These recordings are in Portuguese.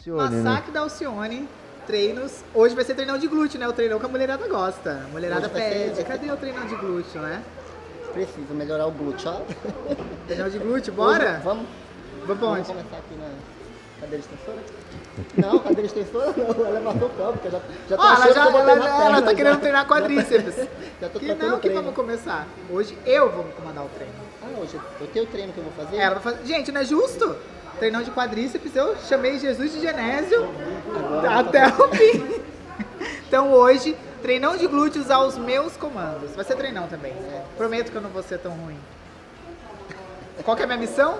Alcione, né? Massacre da Alcione, treinos. Hoje vai ser treinão de glúteo, né? O treinão que a mulherada gosta. A mulherada ser- pede. Cadê o treinão de glúteo, né? Preciso melhorar o glúteo, ó. Treinão de glúteo, bora? Hoje- Vamos, Vamos vamos começar aqui na cadeira extensora? Não, cadeira extensora não, ela matou o campo, porque eu já, já tô Ó, ela, já, que eu vou ela, ela perna tá já. querendo treinar quadríceps. Já tô que não que treino. vamos começar. Hoje eu vou comandar o treino. Ah, hoje eu tenho o treino que eu vou fazer? Ela vai fazer. Gente, não é justo? Treinão de quadríceps, eu chamei Jesus de Genésio até o fim. Então hoje, treinão de glúteos aos meus comandos. Vai ser treinão também. Prometo que eu não vou ser tão ruim. Qual que é a minha missão?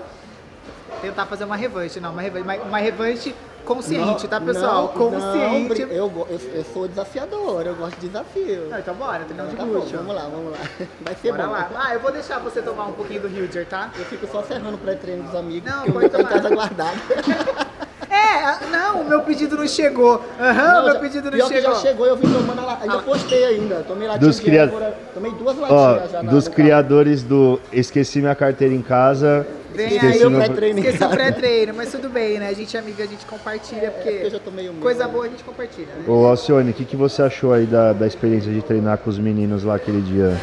Tentar fazer uma revanche. Não, uma revanche, uma revanche consciente, tá, pessoal? Não, consciente. Não, eu, eu, eu sou desafiador, eu gosto de desafio. Não, então bora, treinão de Tá glúteo. vamos lá, vamos lá. Vai ser Bora bom. lá. Ah, eu vou deixar você tomar um pouquinho do Hilger, tá? Eu fico só ferrando o pré-treino dos amigos, Não, porque pode meu tá em tomar. casa guardado. É, não, o meu pedido não chegou. Aham, o meu já- pedido não pior que chegou. já chegou, eu vim tomando, a, ainda Ah. postei ainda. Tomei latinha Dos cria- âncora, tomei duas Ó, latinhas já na- dos no carro. criadores do Esqueci Minha Carteira em Casa. Vem esqueci aí, meu meu- pré-treino. Esqueci o pré-treino, mas tudo bem, né? A gente é amiga, a gente compartilha, porque porque eu já tomei o meu. coisa boa a gente compartilha, né? Ô Alcione, o que, que você achou aí da, da experiência de treinar com os meninos lá aquele dia?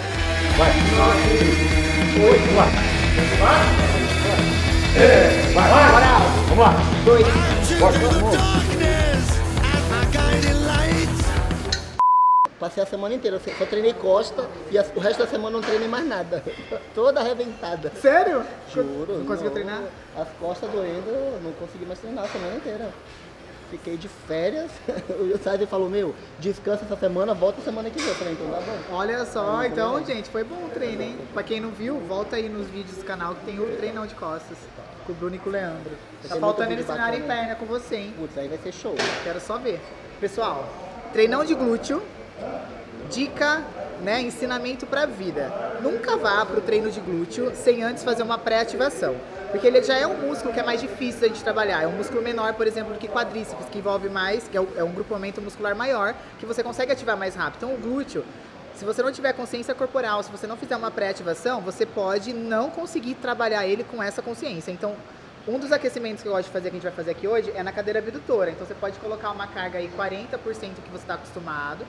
Passei a semana inteira, eu só treinei costa e o resto da semana não treinei mais nada. Toda arrebentada. Sério? Juro. Não conseguiu treinar? As costas doendo, eu não consegui mais treinar a semana inteira. Fiquei de férias. O César falou, meu, descansa essa semana, volta semana que vem. Eu falei, então tá bom. Olha só, então, gente, foi bom o treino, hein? Pra quem não viu, volta aí nos vídeos do canal que tem o treinão de costas com o Bruno e com o Leandro. Tá faltando eles treinarem bacana. perna com você, hein? Putz, aí vai ser show. Quero só ver. Pessoal, treinão de glúteo, dica, né, ensinamento pra vida. Nunca vá pro treino de glúteo sem antes fazer uma pré-ativação. Porque ele já é um músculo que é mais difícil da gente trabalhar. É um músculo menor, por exemplo, que quadríceps, que envolve mais, que é o- é um grupamento muscular maior, que você consegue ativar mais rápido. Então o glúteo, se você não tiver consciência corporal, se você não fizer uma pré-ativação, você pode não conseguir trabalhar ele com essa consciência. Então, um dos aquecimentos que eu gosto de fazer, que a gente vai fazer aqui hoje, é na cadeira abdutora. Então você pode colocar uma carga aí 40% que você está acostumado,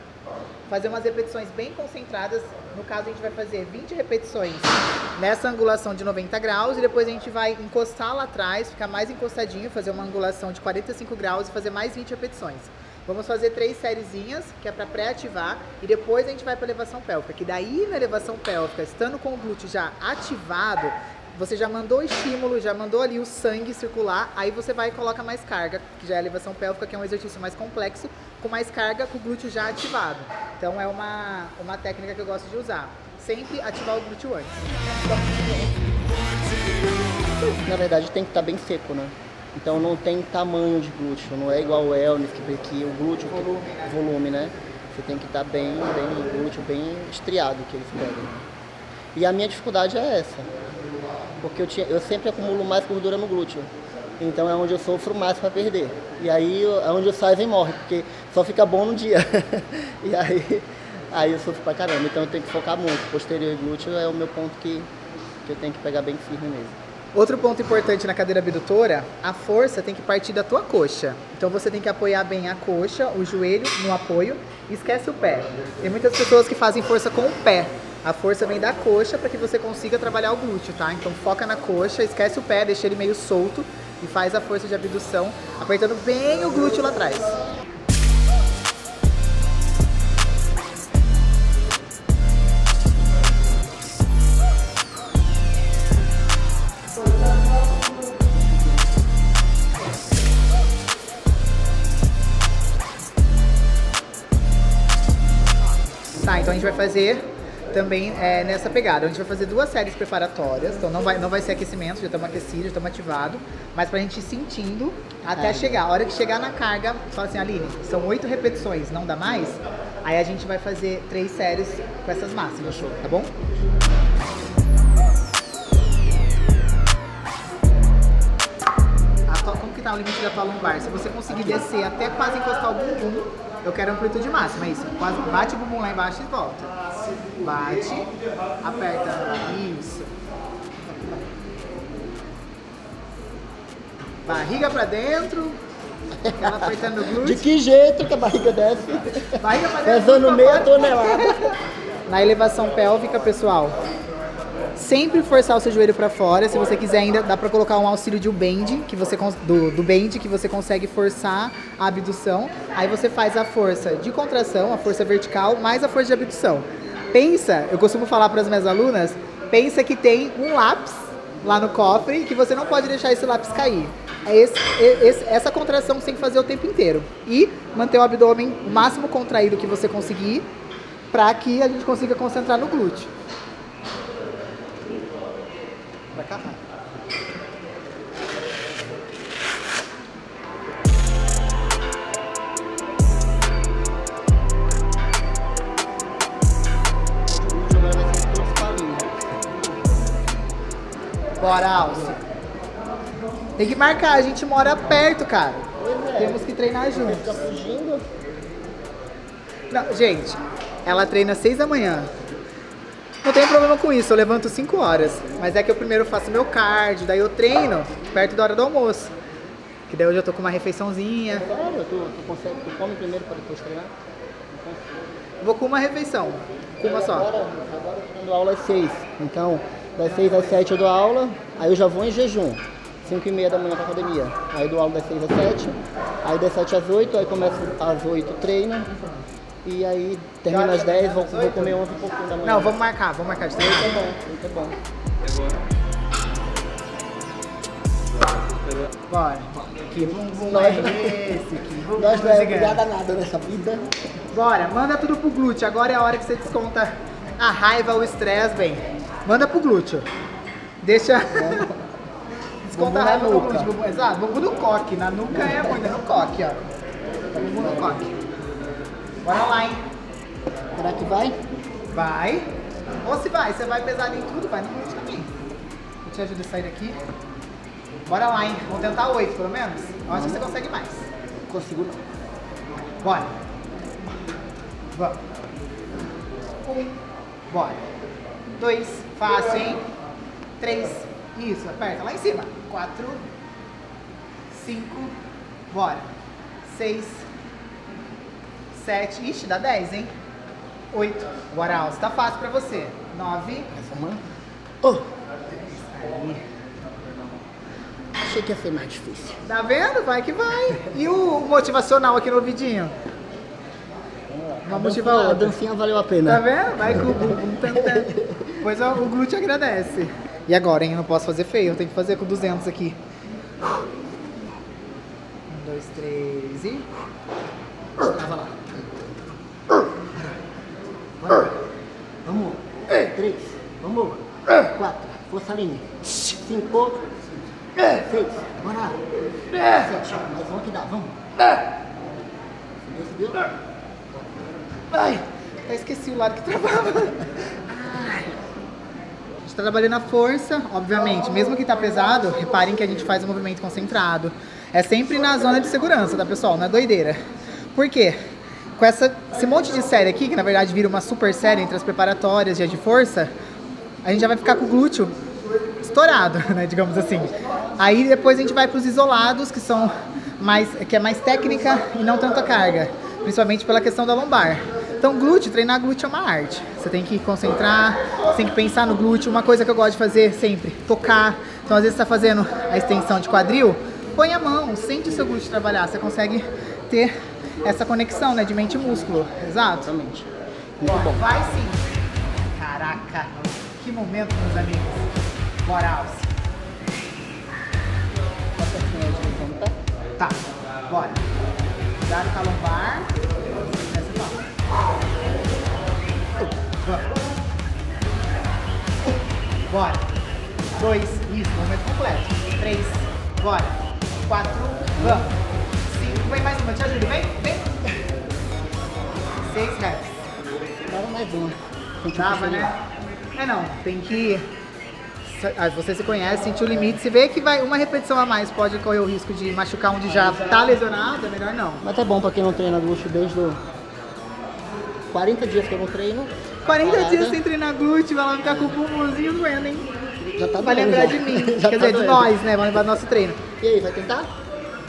fazer umas repetições bem concentradas. No caso, a gente vai fazer 20 repetições nessa angulação de 90 graus e depois a gente vai encostar lá atrás, ficar mais encostadinho, fazer uma angulação de 45 graus e fazer mais 20 repetições. Vamos fazer três sériezinhas, que é para pré-ativar, e depois a gente vai para elevação pélvica. Que daí na elevação pélvica, estando com o glúteo já ativado, você já mandou o estímulo, já mandou ali o sangue circular, aí você vai e coloca mais carga, que já é a elevação pélvica, que é um exercício mais complexo, com mais carga com o glúteo já ativado. Então é uma, uma técnica que eu gosto de usar. Sempre ativar o glúteo antes. Na verdade tem que estar bem seco, né? Então não tem tamanho de glúteo, não é igual o Elnis, que que o glúteo Volume, né? volume, né? Você tem que estar bem, bem glúteo bem estriado que eles pedem. E a minha dificuldade é essa. Porque eu, tinha, eu sempre acumulo mais gordura no glúteo. Então é onde eu sofro mais para perder. E aí é onde o Sizen morre, porque só fica bom no dia. e aí, aí eu sofro pra caramba. Então eu tenho que focar muito. Posterior e glúteo é o meu ponto que, que eu tenho que pegar bem firme mesmo. Outro ponto importante na cadeira abdutora, a força tem que partir da tua coxa. Então você tem que apoiar bem a coxa, o joelho no apoio e esquece o pé. Tem muitas pessoas que fazem força com o pé. A força vem da coxa para que você consiga trabalhar o glúteo, tá? Então foca na coxa, esquece o pé, deixa ele meio solto e faz a força de abdução, apertando bem o glúteo lá atrás. Tá, então a gente vai fazer também é, nessa pegada. A gente vai fazer duas séries preparatórias, então não vai, não vai ser aquecimento, já estamos aquecidos, já estamos ativados, mas pra gente ir sentindo até É. chegar. A hora que chegar na carga, fala assim, Aline, são oito repetições, não dá mais? Aí a gente vai fazer três séries com essas máximas, tá bom? A tua- como que tá o limite da tua lombar? Se você conseguir descer até quase encostar o bumbum, eu quero amplitude máxima, é isso. Quase, bate o bumbum lá embaixo e volta. Bate, aperta, isso. Barriga pra dentro, Aquela apertando o De glúteo. que jeito que a barriga desce? Barriga pra dentro, Pesando meia tonelada. Na elevação pélvica, pessoal, sempre forçar o seu joelho para fora. Se você quiser ainda, dá para colocar um auxílio de um bend, que você do, do bend, que você consegue forçar a abdução. Aí você faz a força de contração, a força vertical, mais a força de abdução. Pensa, eu costumo falar para as minhas alunas, pensa que tem um lápis lá no cofre que você não pode deixar esse lápis cair. É esse- e- esse- essa contração você tem que fazer o tempo inteiro. E manter o abdômen o máximo contraído que você conseguir, para que a gente consiga concentrar no glúteo. Pra cá. Bora, Alce. Tem que marcar, a gente mora perto, cara. Pois é. Temos que treinar Você juntos. fica fugindo. Não, gente, ela treina às 6 da manhã. Não tem problema com isso, eu levanto 5 horas. Mas é que eu primeiro faço meu cardio, daí eu treino perto da hora do almoço. Que daí hoje eu tô com uma refeiçãozinha. Sério? Tu, tu, consegue, tu come primeiro para depois treinar? Consegue. Vou com uma refeição. Com uma só. Agora, agora eu tô dando aula às 6. Então, das 6 às 7 eu dou aula, aí eu já vou em jejum. 5 e meia da manhã pra academia. Aí eu dou aula das 6 às 7. Aí das 7 às 8, aí começo às 8 treino. E aí termina às 10, vou, vou comer 11 e pouquinho da manhã. Não, vamos marcar, vamos marcar de treino. Muito bom, muito bom. Bora. Que bumbum Nós- é esse? Que bumbum Nós não é obrigada a nada nessa vida. Bora, manda tudo pro glúteo. Agora é a hora que você desconta a raiva, o estresse, bem. Manda pro glúteo. Deixa. Desconta a raiva no glúteo. Bumbum, exato, bumbum no coque. Na nuca é muito, é no coque, ó. Bumbum no coque. Bora lá, hein? Será que vai? Vai. Ou se vai, você vai pesado em tudo, vai no glúteo também. Eu te ajudo a sair daqui. Bora lá, hein? Vamos tentar oito, pelo menos. Eu acho que você consegue mais. Consigo não. Bora. Vamos. Um. Bora. Dois. Fácil, hein? Três. Isso, aperta lá em cima. Quatro. Cinco. Bora. Seis. Sete. Ixi, dá dez, hein? Oito. Bora, Alce. Tá fácil pra você. Nove. Essa mão. Oh, achei que ia ser mais difícil. Tá vendo? Vai que vai. E o motivacional aqui no ouvidinho? Uma motiva a A dancinha valeu a Tá pena. vendo? Vai com o bumbum tantando. Pois ó, o glúteo agradece. E agora, hein? Eu não posso fazer feio, eu tenho que fazer com 200 aqui. Um, dois, três e. Trava lá. Bora. Vamos. Três. Vamos. Quatro. Força linha. Cinco. Seis. Bora. Sete. Mais um que dá. Vamos. Subiu, subiu. Ai, até esqueci o lado que travava. A tá trabalhando a força, obviamente. Mesmo que tá pesado, reparem que a gente faz um movimento concentrado. É sempre na zona de segurança, tá, pessoal? Não é doideira. Por quê? Com essa, esse monte de série aqui, que na verdade vira uma super série entre as preparatórias e as de força, a gente já vai ficar com o glúteo estourado, né, digamos assim. Aí depois a gente vai para os isolados, que são mais que é mais técnica e não tanta carga, principalmente pela questão da lombar. Então glúteo, treinar glúteo é uma arte. Você tem que concentrar, você tem que pensar no glúteo. Uma coisa que eu gosto de fazer sempre, tocar. Então às vezes você está fazendo a extensão de quadril, põe a mão, sente o seu glúteo trabalhar. Você consegue ter essa conexão, né, de mente e músculo. Exato. Exatamente. Muito bom. Vai sim. Caraca, que momento, meus amigos. Bora, Alce. Tá, bora. Cuidado com a lombar. Bora. Dois, isso, movimento completo. Três, bora. Quatro, vamos. Cinco, vem mais uma, te ajudo, vem, vem. Seis reps. Dava mais uma. Sentiu Tava, né? É não, tem que. Ah, Você se conhece, sentir o limite. Se vê que vai uma repetição a mais pode correr o risco de machucar onde já tá lesionado, é melhor não. Mas é bom pra quem não treina glúteo desde o 40 dias que eu não treino. 40 parada, dias sem treinar glúteo, vai lá ficar com o pulmãozinho doendo, hein? Já tá Vai doendo lembrar já. de mim. Já Quer tá dizer, de doendo. nós, né? Vai lembrar do nosso treino. E aí, vai tentar?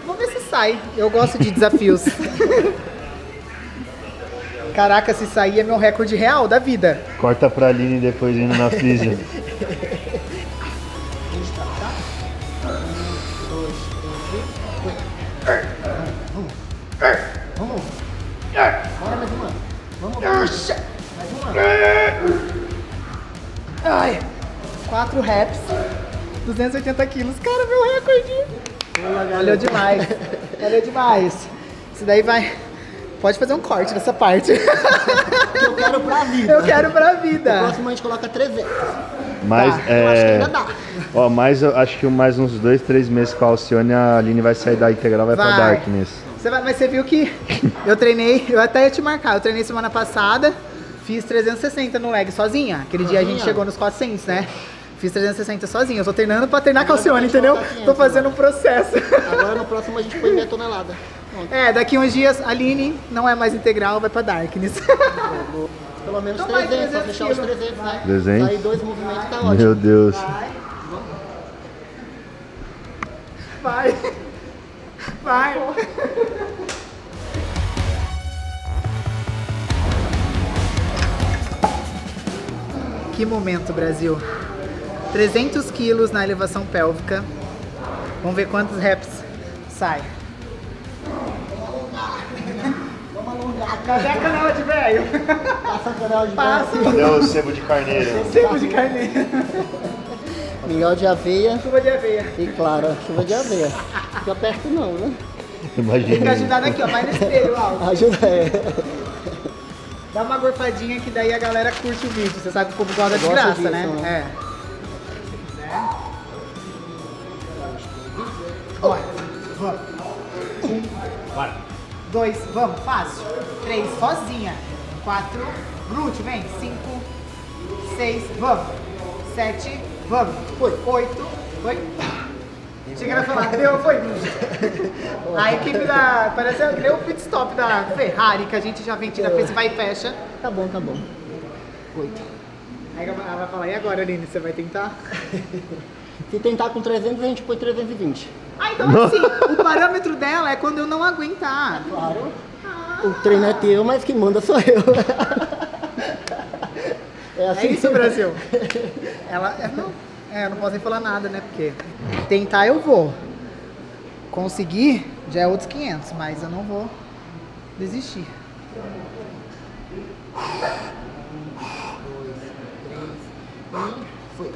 Vamos ver se sai. Eu gosto de desafios. Caraca, se sair é meu recorde real da vida. Corta pra Aline depois indo na física. Bora mais uma. Vamos, vamos. Mais uma. Ai, 4 reps, 280 quilos. Cara, meu recorde. Valeu demais. Valeu demais. Isso daí vai. Pode fazer um corte dessa parte. Que eu quero pra vida. Eu quero pra O vida. próximo a gente coloca 300. Mas, Tá, Eu acho que é, ainda dá. ó, mais, eu acho que mais uns dois, três meses com a Alcione, a Aline vai sair da integral vai, pra Vai. Darkness. Você vai, mas você viu que eu treinei, eu até ia te marcar, eu treinei semana passada, fiz 360 no leg sozinha. Aquele dia a gente Sozinha? chegou nos 400, né? Fiz 360 sozinha. Eu tô treinando pra treinar Agora calcione, entendeu? coloca 500 Tô fazendo um processo. Agora no próximo a gente põe meia tonelada. Pronto. É, daqui uns dias, Aline não é mais integral, vai pra Darkness. Pelo menos Então vai 300, pra 300 fechar os quilos. 300, né? 300? Aí dois movimentos tá ótimo. Meu Deus. Vai. Vai. Que momento, Brasil. 300 quilos na elevação pélvica. Vamos ver quantos reps sai. Vamos alongar. Cadê a canela de velho? Passa a canal de Passa. Cadê o sebo de carneiro? Sebo de carneiro. Mingau de aveia Chuva de aveia. e, claro, chuva de aveia. Fica perto não, né? Tem que Imagina. ajudar daqui, ó. Vai no espelho, Alto. Ajuda é. Dá uma gorfadinha que daí a galera curte o vídeo. Você sabe que o povo gosta de graça, disso, né? né? É. Bora. Vamos. Um. Dois. Vamos. Fácil. Três. Sozinha. Quatro. Glúteo. Vem. Cinco. Seis. Vamos. Sete. Vamos. Foi. Oito. Foi. Chega a falar, deu, foi. A equipe da. Parece deu o pit stop da Ferrari, que a gente já vem, tira, fez, vai e fecha. Tá bom, tá bom. Oito. Aí ela vai falar, e agora, Aline, você vai tentar? Se tentar com 300, a gente põe 320. Ah, então assim, o parâmetro dela é quando eu não aguentar. Claro. O treino é teu, mas quem manda sou eu. É É assim. isso, Brasil. Ela. é, Não, é, eu não posso nem falar nada, né? Porque tentar eu vou. Conseguir já é outros 500, mas eu não vou desistir. Foi.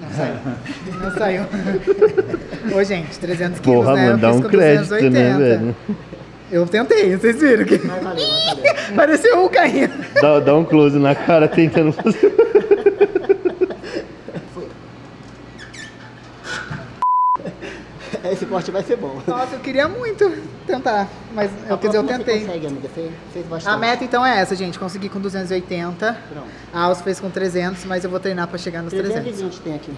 Não saiu. Não saiu. Ô, gente, 300 quilos, Porra, né? Eu mano, dá fiz um com crédito, né, 280. velho? Eu tentei, vocês viram que Vai valer, vai valer. pareceu o caindo. Dá, dá um close na cara tentando fazer. Esse corte vai ser bom. Nossa, eu queria muito tentar, mas eu, quer dizer, eu tentei. Você consegue, amiga. Você fez bastante. A meta então é essa, gente. Consegui com 280. Pronto. A Alce fez com 300, mas eu vou treinar pra chegar nos 300. 320 tem aqui.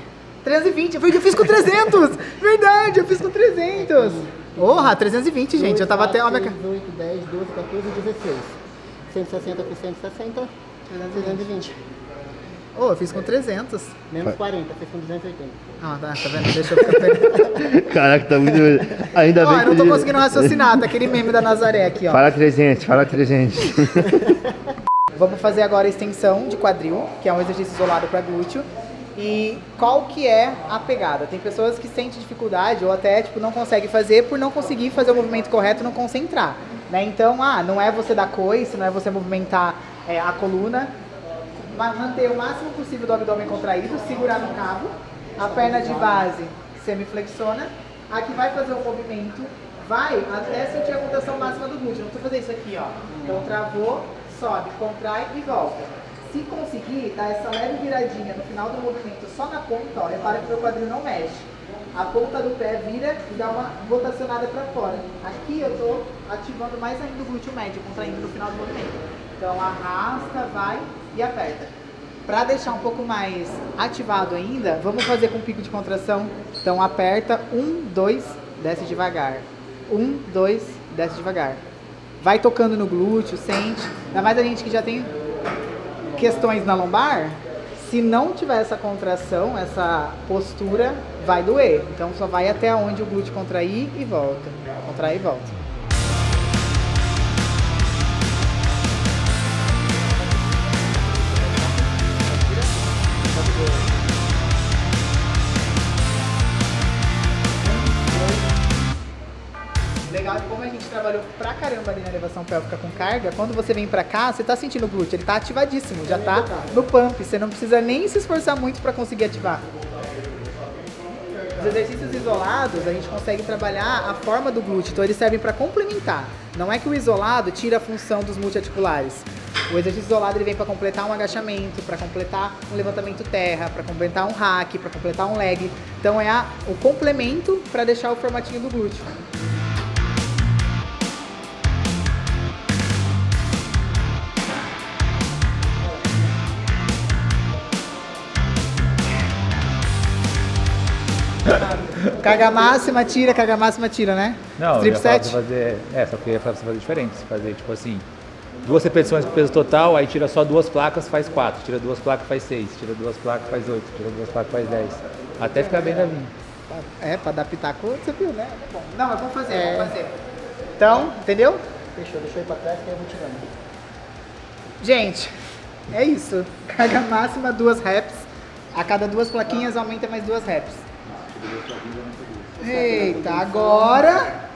320, foi o que eu fiz com 300! Verdade, eu fiz com 300! Porra, 320, gente. Eu tava até. Olha, 6, 8, 10, 12, 14, 16. 160 por 160, 320. Ô, eu fiz com 300. Menos 40, fez com 280. Ah, tá, tá vendo? Deixa eu ficar. Caraca, tá muito. Ainda Ó, bem eu não tô que- conseguindo raciocinar, tá aquele meme da Nazaré aqui, ó. Fala 300, fala 300. Vamos fazer agora a extensão de quadril, que é um exercício isolado para glúteo. E qual que é a pegada? Tem pessoas que sentem dificuldade ou até tipo não conseguem fazer por não conseguir fazer o movimento correto, não concentrar, né? Então, ah, não é você dar coice, não é você movimentar é, a coluna, manter o máximo possível do abdômen contraído, segurar no cabo, a perna de base semiflexiona, a que vai fazer o movimento vai até sentir a contração máxima do glúteo. Não precisa fazer isso aqui, ó. Então travou, sobe, contrai e volta. Se conseguir dar essa leve viradinha no final do movimento só na ponta, ó, repara que meu quadril não mexe. A ponta do pé vira e dá uma rotacionada para fora. Aqui eu tô ativando mais ainda o glúteo médio, contraindo no final do movimento. Então arrasta, vai e aperta. Para deixar um pouco mais ativado ainda, vamos fazer com pico de contração. Então aperta, um, dois, desce devagar. Um, dois, desce devagar. Vai tocando no glúteo, sente. Ainda mais a gente que já tem questões na lombar, Se não tiver essa contração, essa postura, vai doer. Então só vai até onde o glúteo contrair e volta. Contrair e volta. Trabalhou pra caramba ali na elevação pélvica com carga, quando você vem pra cá, você tá sentindo o glúteo, ele tá ativadíssimo, já tá no pump, você não precisa nem se esforçar muito pra conseguir ativar. Os exercícios isolados, a gente consegue trabalhar a forma do glúteo, então eles servem para complementar. Não é que o isolado tira a função dos multiarticulares. O exercício isolado ele vem para completar um agachamento, para completar um levantamento terra, para completar um hack, para completar um leg. Então é a- o complemento para deixar o formatinho do glúteo. Carga máxima, tira, carga máxima, tira, né? Não, eu Strip ia falar pra set? fazer. É, só que eu ia falar pra você fazer diferente. Você fazer tipo assim, duas repetições com peso total, aí tira só duas placas, faz quatro. Tira duas placas, faz seis. Tira duas placas, faz oito. Tira duas placas, faz dez. Até ficar bem na linha. É, pra dar pitaco, você viu, né? Tá bom. Não, mas vamos fazer, É. vamos fazer. Então, entendeu? Fechou, deixa eu ir pra trás que eu vou tirando. Gente, é isso. Carga máxima, duas reps. A cada duas plaquinhas aumenta mais duas reps. Eita, agora.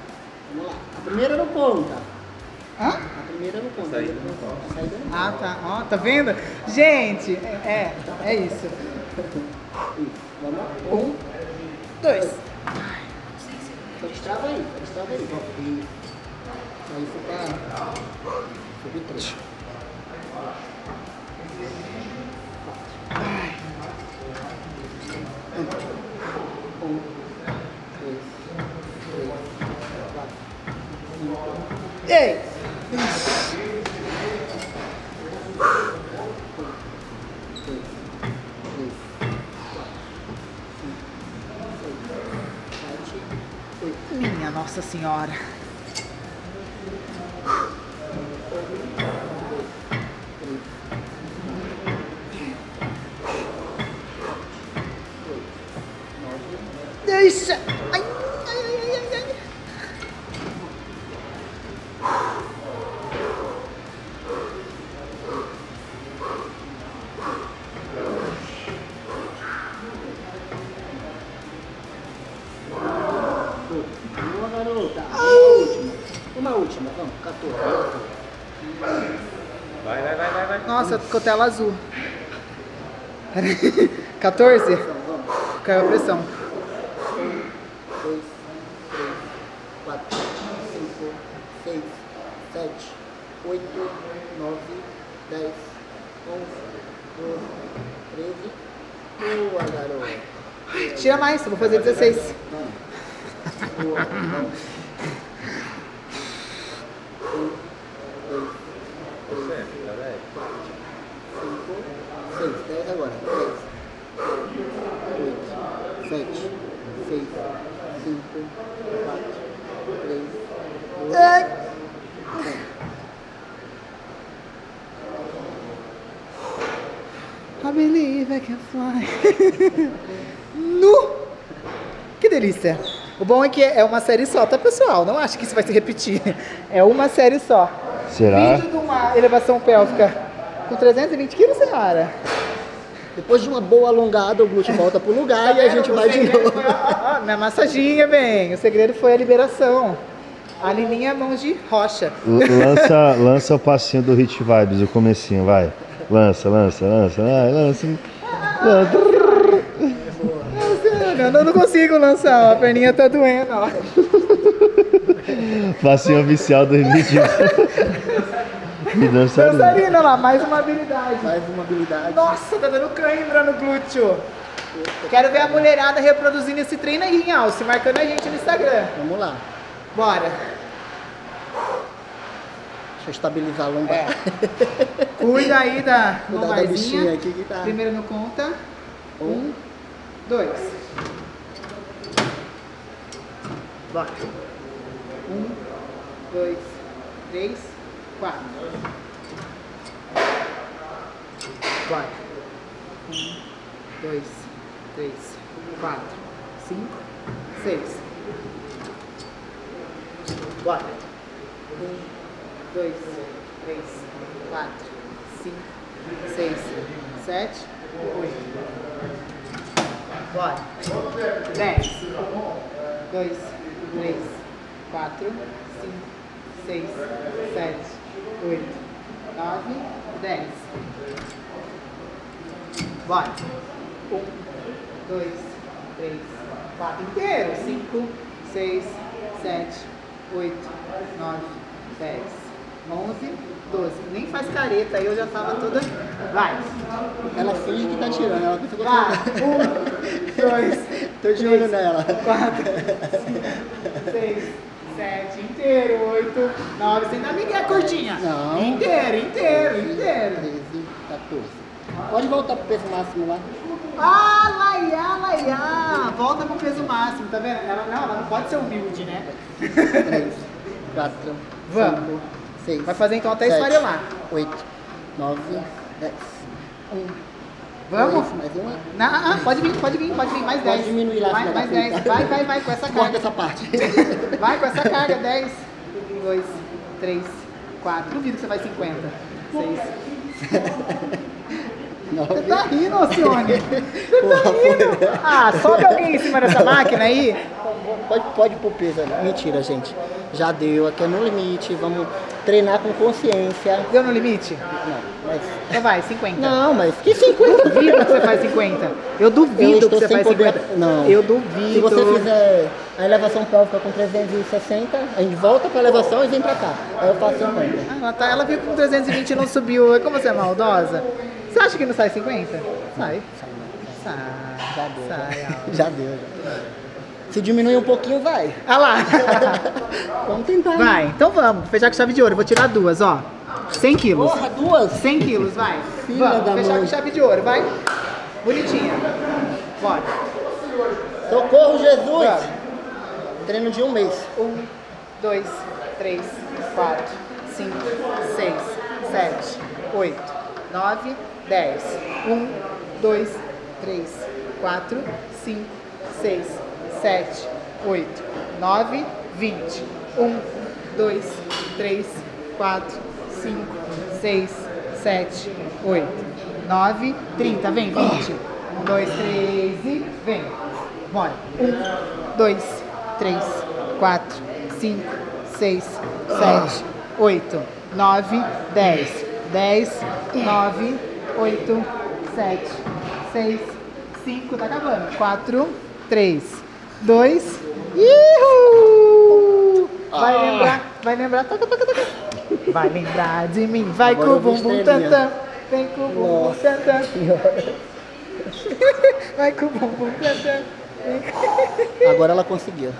Vamos lá. A primeira não conta. Hã? A primeira não conta. A saída não Ah, tá. Ó, tá vendo? Gente, é, é isso. Isso. Vamos lá. Um, dois. Só destrava aí, só destrava aí. Aí você tá. Subiu três. Ei! Minha Nossa Senhora. Última, vamos. 14. Vai, vai, vai, vai, vai. Nossa, ficou tela azul. 14? Caiu a pressão. 2, 3, 4, 5, 6, 7, 8, 9, 10, 11, 12, 13. Boa, garota. Tira mais, eu vou fazer 16. Boa, vamos. Um, dois, três, quatro, cinco, seis. Dez agora. Dez. Oito, sete, seis, cinco, quatro, três, dois. I believe I can fly. nu! Que delícia! O bom é que é uma série só, tá pessoal? Não acho que isso vai se repetir. É uma série só. Será? Vindo de uma elevação pélvica com 320 quilos, senhora. Depois de uma boa alongada, o glúteo volta pro lugar Tá e a gente vai de novo. Minha massaginha, bem. O segredo foi a liberação. A Lininha mãos de rocha. Lança, lança o passinho do Hit Vibes, o comecinho, vai. Lança, lança, lança, vai, lança. Eu não, não consigo lançar, ó, a perninha tá doendo, ó. Passinho oficial do Hit E dançarina. Dançarina lá, mais uma habilidade. Mais uma habilidade. Nossa, tá dando cãibra no glúteo. Quero ver a mulherada reproduzindo esse treino aí em Alce, marcando a gente no Instagram. Vamos lá. Bora. Deixa eu estabilizar a lombar. Cuida aí da Cuidar da bichinha lombarzinha. aqui que tá. Primeiro no conta. Um, Dois. Bora. Um, dois, três, quatro. Bora. Um, dois, três, quatro, cinco, seis. Bora. Um, dois, três, quatro, cinco, seis, sete, oito. Bora. Dez. Dois, três, quatro, cinco, seis, sete, oito, nove, dez. Bora. Um, dois, três, quatro. Inteiro. Cinco, seis, sete, oito, nove, dez, onze, doze. Nem faz careta aí, eu já tava toda. Vai. Ela finge que tá tirando, ela ficou Vai. Um, dois, Tô de olho nela. quatro, cinco, sete, inteiro, oito, nove, sem dar migué curtinha. Não. Inteiro, inteiro, inteiro. 13, 14. Pode voltar pro peso máximo lá. Ah, laiá, laiá. Volta pro peso máximo, tá vendo? Ela não, ela não pode ser humilde, né? 3, 4, Vamos. 5, 6. Vai fazer então até esfarelar. 8, 9, 10. 1. Vamos? Mais uma. Não, pode vir, pode vir, pode vir, mais Pode 10. diminuir lá, Mais, mais 10. puta. Vai, vai, vai, com essa Corta carga. essa parte. Vai com essa carga, 10. 2, 3, 4. Duvido que você faz 50. 6. Você 9. tá rindo, Alcione? Você tá rindo? Ah, sobe alguém em cima dessa máquina aí. Pode, pode pôr peso ali. Mentira, gente. Já deu, aqui é no limite. Vamos treinar com consciência. Deu no limite? Não, mas. Então vai, 50. Não, mas que 50? Duvido que você faz 50. Eu duvido Eu que você faz poder. 50. Não. Eu Se duvido. você fizer a elevação pélvica com 360, a gente volta pra elevação e vem pra cá. Aí eu faço 50. Ah, Ela, tá, ela viu com 320 não subiu. Como você é maldosa? Você acha que não sai 50? Sai. Sai. Já deu. Sai, Já, já deu. Já. Se diminuir um pouquinho, vai. Ah lá. Vamos tentar. Vai, então vamos. Fechar com chave de ouro. Eu vou tirar duas, ó. 100 quilos. Porra, duas? 100 quilos, vai. Filha vamos, fechar mãe. com chave de ouro, vai. Bonitinha. Bora. Socorro, Jesus! Treino de um mês. Um, dois, três, quatro, cinco, seis, sete, oito, nove, dez. Um, dois, três, quatro, cinco, seis, sete, oito, nove, vinte. Um, dois, três, quatro, cinco, seis, sete, oito, nove, trinta. Vem, vinte. Um, dois, três e vem. Bora. Um, dois, três, quatro, cinco, seis, sete, oito, nove, dez. Dez, nove, oito, sete, seis, cinco, tá acabando. Quatro, três, dois, ihu! Vai Ah. lembrar, vai lembrar, toca, toca, toca. Vai lembrar de mim, vai Agora com o bumbum tantã, vem com o bumbum tantã. Vai com o bumbum tantã. Agora ela conseguiu.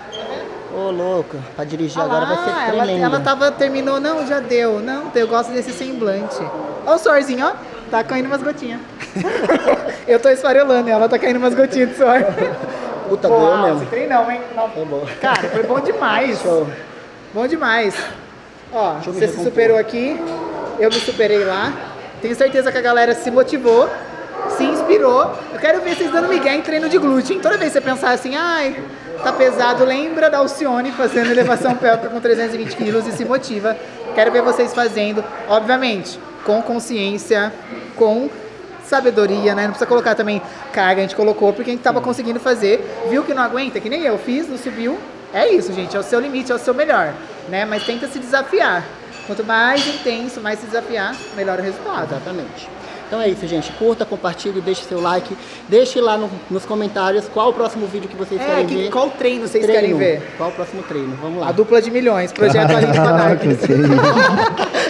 Ô, louco. Pra dirigir agora vai ser Ah, ela, tremendo. ela tava, terminou, não, já deu. Não, eu gosto desse semblante. Olha o sorzinho, ó. Tá caindo umas gotinhas. eu tô esfarelando, ela tá caindo umas gotinhas de suor. Puta, Pô, doeu mesmo. hein? Não. Foi bom. Cara, foi bom demais. Show. Bom demais. Ó, você se superou aqui, eu me superei lá. Tenho certeza que a galera se motivou, se inspirou. Eu quero ver vocês dando migué em treino de glúteo, hein? Toda vez que você pensar assim, ai, tá pesado, lembra da Alcione fazendo elevação pélvica com 320 quilos e se motiva. Quero ver vocês fazendo, obviamente, com consciência, com sabedoria, né? Não precisa colocar também carga, a gente colocou porque a gente tava conseguindo fazer. Viu que não aguenta, que nem eu fiz, não subiu. É isso, gente, é o seu limite, é o seu melhor, né? Mas tenta se desafiar. Quanto mais intenso, mais se desafiar, melhor o resultado. Exatamente. Então é isso, gente. Curta, compartilhe, deixe seu like. Deixe lá no- nos comentários qual o próximo vídeo que vocês É, querem que- ver. qual treino vocês Treino. querem ver? Qual o próximo treino? Vamos lá. A dupla de milhões, projeto Aline Caraca,